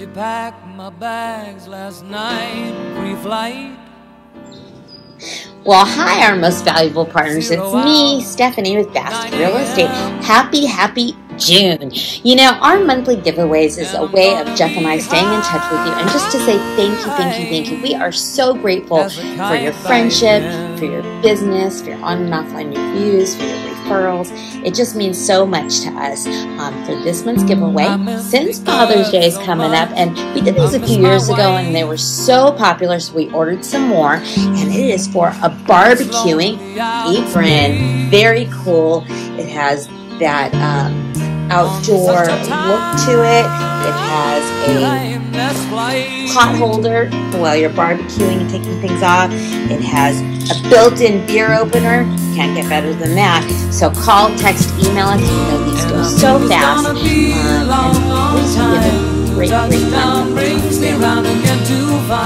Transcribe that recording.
you pack my bags last night pre-flight? Well, hi, our most valuable partners. It's me, Stephanie with Bast Real Estate. Happy, happy June. You know, our monthly giveaways is a way of Jeff and I staying in touch with you and just to say thank you, thank you, thank you. We are so grateful for your friendship, for your business, for your on and offline reviews, for your referrals. It just means so much to us um, for this month's giveaway. Since Father's Day is coming up, and we did these a few years ago and they were so popular, so we ordered some more. And it is for a barbecuing apron. Very cool. It has that um, outdoor look to it. It has a pot holder while you're barbecuing and taking things off. It has a built-in beer opener. Can't get better than that. So call, text, email us. You know these go so fast. Um, and we have a great, great fun.